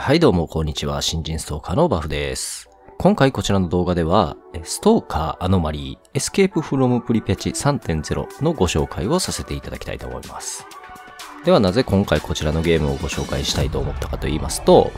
はいどうもこんにちは、新人ストーカーのバフです。今回こちらの動画では、ストーカーアノマリー Escape From Pripyat 3.0のご紹介をさせていただきたいと思います。ではなぜ今回こちらのゲームをご紹介したいと思ったかと言いますと、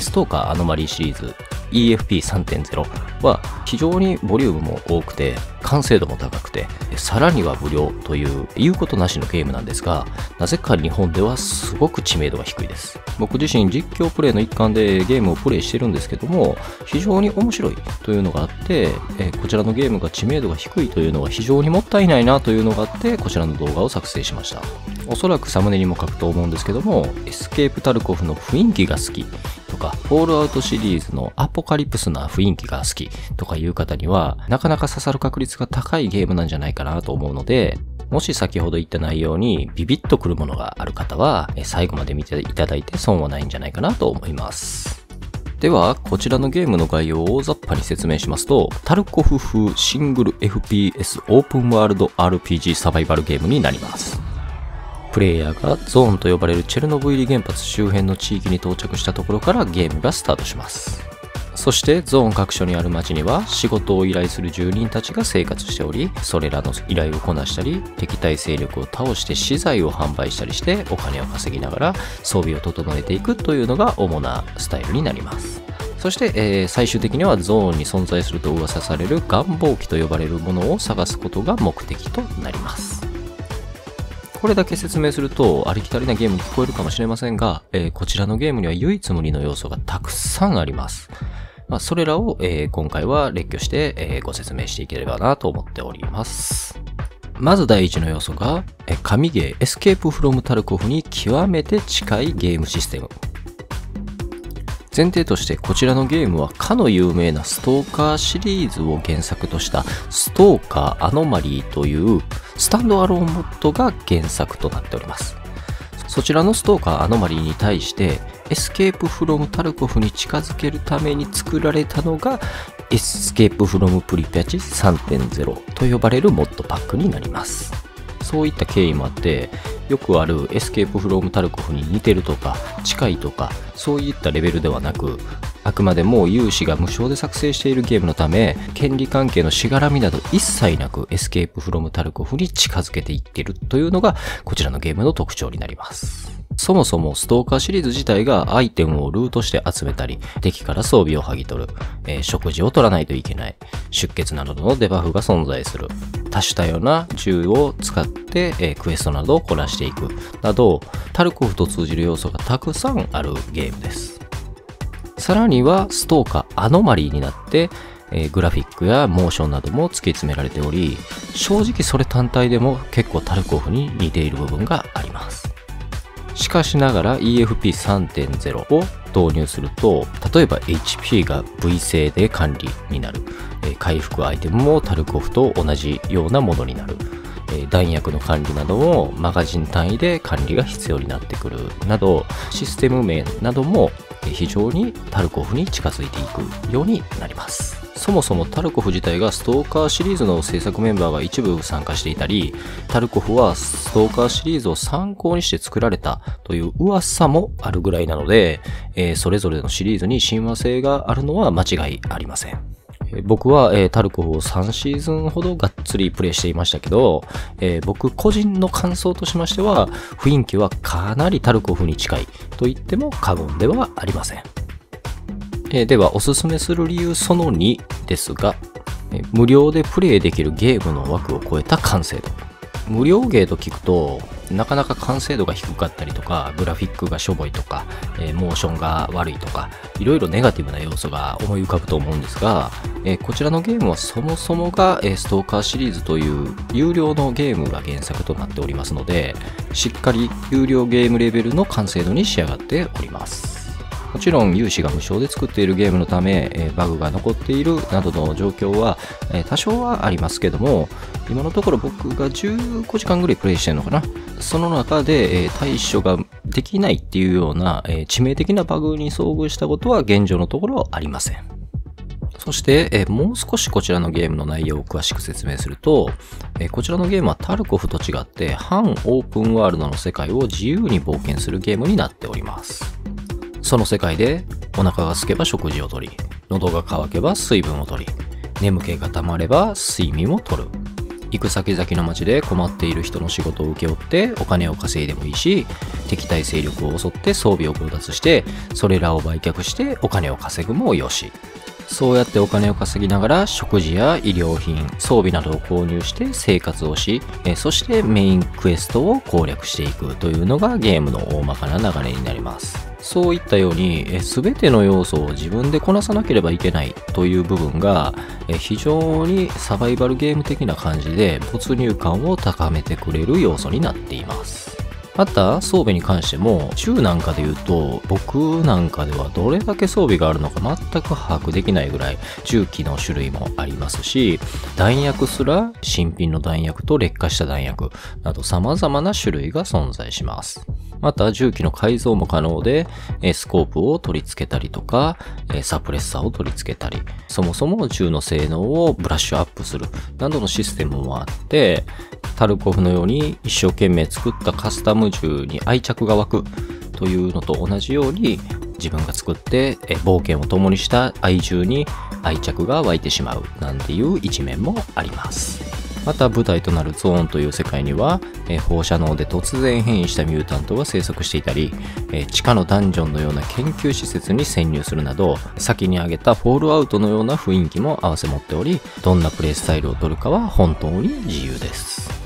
ストーカーアノマリーシリーズ EFP3.0 は非常にボリュームも多くて完成度も高くてさらには無料という言うことなしのゲームなんですがなぜか日本ではすごく知名度が低いです。僕自身実況プレイの一環でゲームをプレイしてるんですけども非常に面白いというのがあってこちらのゲームが知名度が低いというのは非常にもったいないなというのがあってこちらの動画を作成しました。おそらくサムネにも書くと思うんですけどもエスケープタルコフの雰囲気が好き。か、フォールアウトシリーズのアポカリプスな雰囲気が好きとかいう方には、なかなか刺さる確率が高いゲームなんじゃないかなと思うので、もし先ほど言った内容にビビッとくるものがある方は、最後まで見ていただいて損はないんじゃないかなと思います。では、こちらのゲームの概要を大雑把に説明しますと、タルコフ風シングル FPS オープンワールド RPG サバイバルゲームになります。プレイヤーがゾーンと呼ばれるチェルノブイリ原発周辺の地域に到着したところからゲームがスタートします。そしてゾーン各所にある町には仕事を依頼する住人たちが生活しており、それらの依頼をこなしたり、敵対勢力を倒して資材を販売したりしてお金を稼ぎながら装備を整えていくというのが主なスタイルになります。そして、えー最終的にはゾーンに存在すると噂される願望機と呼ばれるものを探すことが目的となります。これだけ説明するとありきたりなゲームに聞こえるかもしれませんが、えーこちらのゲームには唯一無二の要素がたくさんあります。まあ、それらを、えー今回は列挙して、えーご説明していければなと思っております。まず第一の要素が、え神ゲーエスケープフロムタルコフに極めて近いゲームシステム。前提としてこちらのゲームはかの有名なストーカーシリーズを原作としたストーカーアノマリーというスタンドアローンモッドが原作となっております。そちらのストーカーアノマリーに対してエスケープフロムタルコフに近づけるために作られたのがEscape From Pripyat 3.0と呼ばれるモッドパックになります。そういった経緯もあって、よくある Escape from Tarkov に似てるとか、近いとか、そういったレベルではなく、あくまでも有志が無償で作成しているゲームのため、権利関係のしがらみなど一切なく Escape from Tarkov に近づけていってるというのが、こちらのゲームの特徴になります。そもそもストーカーシリーズ自体がアイテムをルートして集めたり、敵から装備を剥ぎ取る、えー食事を取らないといけない、出血などのデバフが存在する、多種多様な銃を使って、えークエストなどをこなしていく、など、タルコフと通じる要素がたくさんあるゲームです。さらにはストーカーアノマリーになって、えーグラフィックやモーションなども突き詰められており、正直それ単体でも結構タルコフに似ている部分があります。しかしながら EFP3.0 を導入すると、例えば HP が V 製で管理になる。えー回復アイテムもタルコフと同じようなものになる。え弾薬の管理などもマガジン単位で管理が必要になってくるなど、システム面なども非常にタルコフに近づいていくようになります。そもそもタルコフ自体がストーカーシリーズの制作メンバーが一部参加していたり、タルコフはストーカーシリーズを参考にして作られたという噂もあるぐらいなので、えーそれぞれのシリーズに親和性があるのは間違いありません。僕は、えータルコフを3シーズンほどがっつりプレイしていましたけど、えー僕個人の感想としましては、雰囲気はかなりタルコフに近いと言っても過言ではありません。えーでは、おすすめする理由その2ですが、えー無料でプレイできるゲームの枠を超えた完成度。無料ゲーと聞くと、なかなか完成度が低かったりとか、グラフィックがしょぼいとか、えーモーションが悪いとか、いろいろネガティブな要素が思い浮かぶと思うんですが、えーこちらのゲームはそもそもが、えストーカーシリーズという有料のゲームが原作となっておりますので、しっかり有料ゲームレベルの完成度に仕上がっております。もちろん有志が無償で作っているゲームのため、えバグが残っているなどの状況は、え多少はありますけども、今のところ僕が15時間ぐらいプレイしてるのかな？その中で、えー対処ができないっていうような、えー致命的なバグに遭遇したことは現状のところはありません。そして、えーもう少しこちらのゲームの内容を詳しく説明すると、えーこちらのゲームはタルコフと違って、反オープンワールドの世界を自由に冒険するゲームになっております。その世界でお腹が空けば食事をとり、喉が渇けば水分をとり、眠気が溜まれば睡眠をとる。行く先々の街で困っている人の仕事を請け負ってお金を稼いでもいいし、敵対勢力を襲って装備を強奪して、それらを売却してお金を稼ぐもよし。そうやってお金を稼ぎながら食事や医療品、装備などを購入して生活をし、そしてメインクエストを攻略していくというのがゲームの大まかな流れになります。そういったように、すべての要素を自分でこなさなければいけないという部分が、え非常にサバイバルゲーム的な感じで没入感を高めてくれる要素になっています。また装備に関しても銃なんかで言うと僕なんかではどれだけ装備があるのか全く把握できないぐらい銃器の種類もありますし弾薬すら新品の弾薬と劣化した弾薬など様々な種類が存在します。また重機の改造も可能で、スコープを取り付けたりとか、サプレッサーを取り付けたり、そもそも銃の性能をブラッシュアップするなどのシステムもあって、タルコフのように一生懸命作ったカスタム銃に愛着が湧くというのと同じように自分が作って冒険を共にした愛銃に愛着が湧いてしまうなんていう一面もあります。また舞台となるゾーンという世界には、え、放射能で突然変異したミュータントが生息していたり、え、地下のダンジョンのような研究施設に潜入するなど、先に挙げたフォールアウトのような雰囲気も合わせ持っており、どんなプレイスタイルを取るかは本当に自由です。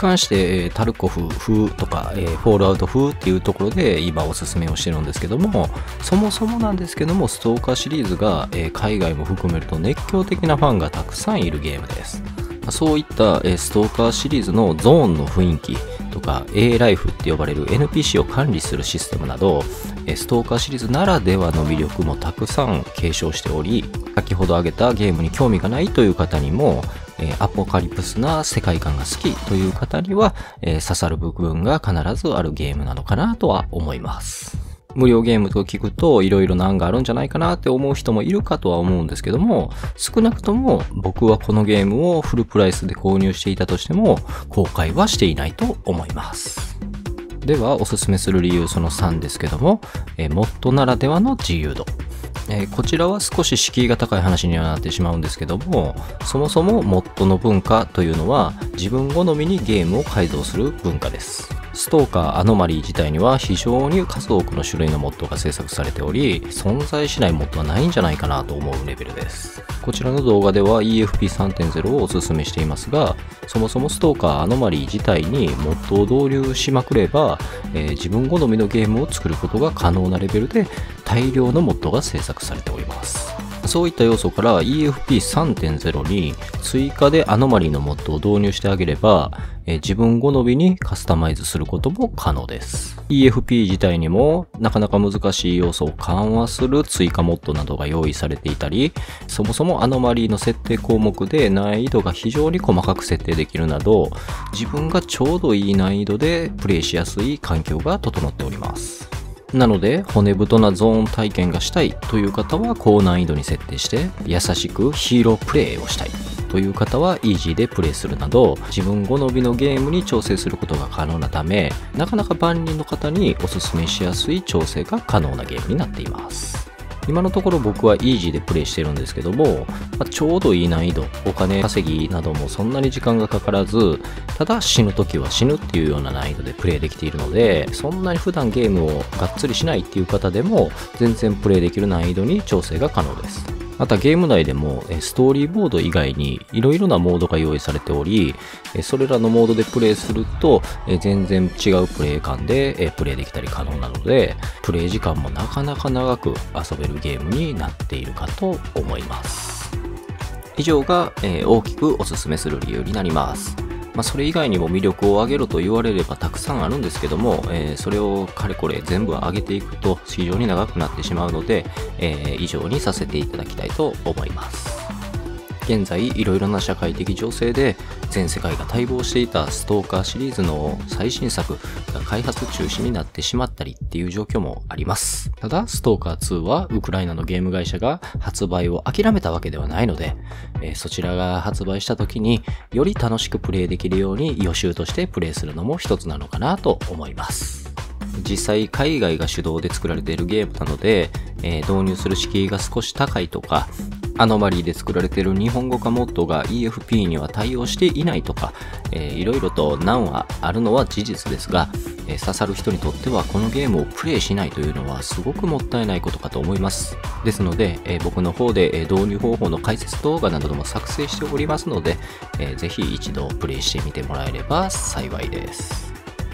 関して、えー、タルコフ風とか、えー、フォールアウト風っていうところで今おすすめをしてるんですけども、そもそもなんですけども、ストーカーシリーズが、えー、海外も含めると熱狂的なファンがたくさんいるゲームです。そういった、えストーカーシリーズのゾーンの雰囲気とか A ライフって呼ばれる NPC を管理するシステムなど、えストーカーシリーズならではの魅力もたくさん継承しており、先ほど挙げたゲームに興味がないという方にも、えアポカリプスな世界観が好きという方には、え刺さる部分が必ずあるゲームなのかなとは思います。無料ゲームと聞くと色々難があるんじゃないかなって思う人もいるかとは思うんですけども、少なくとも僕はこのゲームをフルプライスで購入していたとしても、後悔はしていないと思います。では、おすすめする理由その3ですけども、えモッドならではの自由度。えー、こちらは少し敷居が高い話にはなってしまうんですけども、そもそもモッドの文化というのは自分好みにゲームを改造する文化です。ストーカーアノマリー自体には非常に数多くの種類のモッドが制作されており、存在しないモッドはないんじゃないかなと思うレベルです。こちらの動画では EFP3.0 をおすすめしていますが、そもそもストーカーアノマリー自体にモッドを導入しまくれば、えー、自分好みのゲームを作ることが可能なレベルで大量のモッドが制作されております。そういった要素から EFP3.0 に追加でアノマリーのモッドを導入してあげれば、え自分好みにカスタマイズすることも可能です。EFP 自体にもなかなか難しい要素を緩和する追加モッドなどが用意されていたり、そもそもアノマリーの設定項目で難易度が非常に細かく設定できるなど、自分がちょうどいい難易度でプレイしやすい環境が整っております。なので、骨太なゾーン体験がしたいという方は高難易度に設定して、優しくヒーロープレイをしたいという方はイージーでプレイするなど、自分好みのゲームに調整することが可能なため、なかなか万人の方におすすめしやすい調整が可能なゲームになっています。今のところ僕はイージーでプレイしてるんですけども、まあ、ちょうどいい難易度、お金稼ぎなどもそんなに時間がかからず、ただ死ぬ時は死ぬっていうような難易度でプレイできているので、そんなに普段ゲームをがっつりしないっていう方でも、全然プレイできる難易度に調整が可能です。またゲーム内でもストーリーボード以外に色々なモードが用意されており、それらのモードでプレイすると全然違うプレイ感でプレイできたり可能なので、プレイ時間もなかなか長く遊べるゲームになっているかと思います。以上がえ大きくおすすめする理由になります。まあ、それ以外にも魅力を上げろと言われればたくさんあるんですけども、えー、それをかれこれ全部上げていくと非常に長くなってしまうので、えー、以上にさせていただきたいと思います。現在いろいろな社会的情勢で全世界が待望していたストーカーシリーズの最新作が開発中止になってしまったりっていう状況もあります。ただ、ストーカー2はウクライナのゲーム会社が発売を諦めたわけではないので、えー、そちらが発売した時により楽しくプレイできるように予習としてプレイするのも一つなのかなと思います。実際海外が主導で作られているゲームなので、えー、導入する敷居が少し高いとか、アノマリーで作られている日本語化モッドが EFP には対応していないとか、えー、いろいろと難はあるのは事実ですが、えー、刺さる人にとってはこのゲームをプレイしないというのはすごくもったいないことかと思います。ですので、えー、僕の方で、え導入方法の解説動画なども作成しておりますので、えー、ぜひ一度プレイしてみてもらえれば幸いです。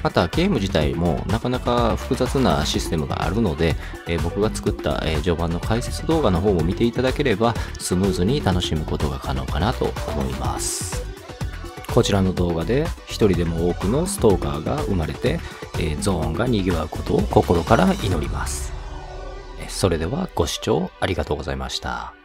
またゲーム自体もなかなか複雑なシステムがあるので、えー、僕が作った、えー、序盤の解説動画の方も見ていただければスムーズに楽しむことが可能かなと思います。こちらの動画で一人でも多くのストーカーが生まれて、え、ゾーンが賑わうことを心から祈ります。それではご視聴ありがとうございました。